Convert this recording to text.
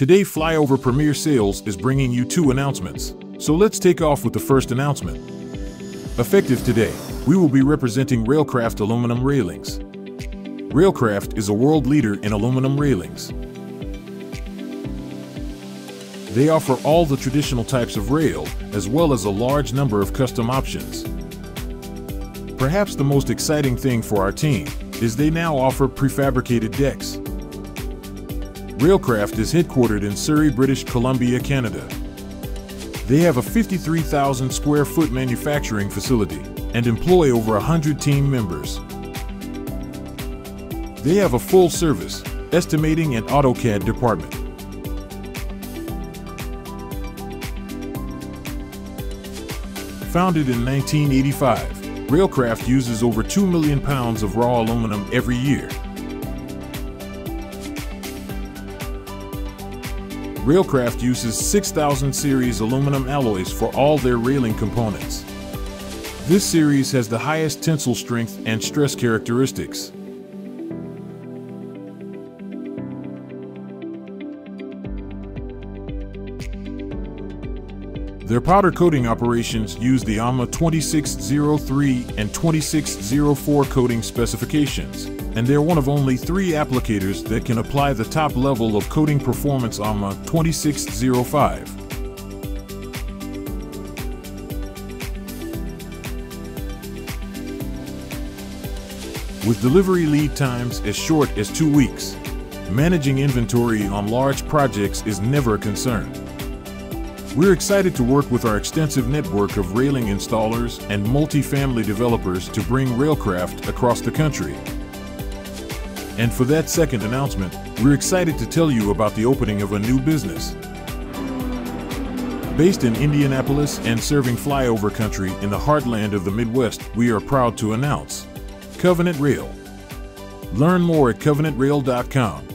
Today, Flyover Premier Sales is bringing you two announcements. So let's take off with the first announcement. Effective today, we will be representing Railcraft aluminum railings. Railcraft is a world leader in aluminum railings. They offer all the traditional types of rail, as well as a large number of custom options. Perhaps the most exciting thing for our team is they now offer prefabricated decks. Railcraft is headquartered in Surrey, British Columbia, Canada. They have a 53,000 square foot manufacturing facility and employ over 100 team members. They have a full service, estimating and AutoCAD department. Founded in 1985, Railcraft uses over 2 million pounds of raw aluminum every year. Railcraft uses 6000 series aluminum alloys for all their railing components. This series has the highest tensile strength and stress characteristics. Their powder coating operations use the AAMA 2603 and 2604 coating specifications, and they're one of only three applicators that can apply the top level of coating performance AAMA 2605. With delivery lead times as short as two weeks, managing inventory on large projects is never a concern. We're excited to work with our extensive network of railing installers and multi-family developers to bring Railcraft across the country. And for that second announcement, we're excited to tell you about the opening of a new business. Based in Indianapolis and serving flyover country in the heartland of the Midwest, we are proud to announce Covenant Rail. Learn more at covenantrail.com.